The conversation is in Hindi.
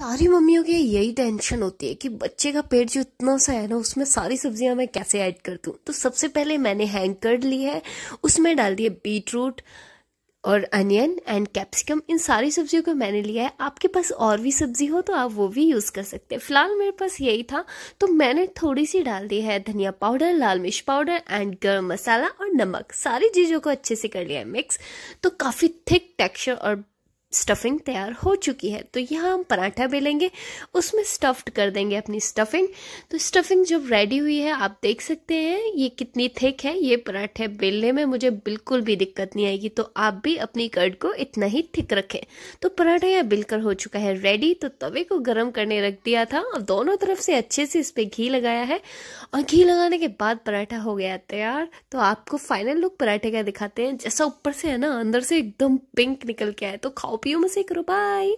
सारी मम्मियों की यही टेंशन होती है कि बच्चे का पेट जो इतना सा है ना, उसमें सारी सब्ज़ियाँ मैं कैसे ऐड कर दूँ? तो सबसे पहले मैंने हैंग कर ली है, उसमें डाल दिए बीट रूट और अनियन एंड कैप्सिकम इन सारी सब्जियों को मैंने लिया है। आपके पास और भी सब्ज़ी हो तो आप वो भी यूज़ कर सकते हैं। फ़िलहाल मेरे पास यही था। तो मैंने थोड़ी सी डाल दी है धनिया पाउडर लाल मिर्च पाउडर एंड गर्म मसाला और नमक। सारी चीज़ों को अच्छे से कर लिया है मिक्स तो काफ़ी थिक टेक्सचर और स्टफिंग तैयार हो चुकी है। तो यहाँ हम पराठा बेलेंगे, उसमें स्टफ्ड कर देंगे अपनी स्टफिंग तो स्टफिंग जब रेडी हुई है, आप देख सकते हैं, ये कितनी थिक है। ये पराठे बेलने में मुझे बिल्कुल भी दिक्कत नहीं आएगी। तो आप भी अपनी कर्ड को इतना ही थिक रखें। तो पराठा यहाँ बिलकर हो चुका है रेडी तो तवे को गर्म करने रख दिया था। और दोनों तरफ़ से अच्छे से इस पर घी लगाया है। और घी लगाने के बाद पराठा हो गया तैयार। तो आपको फाइनल लुक पराठे का दिखाते हैं। जैसा ऊपर से है ना, अंदर से एकदम पिंक निकल के आए तो खाओ Hope you must say goodbye.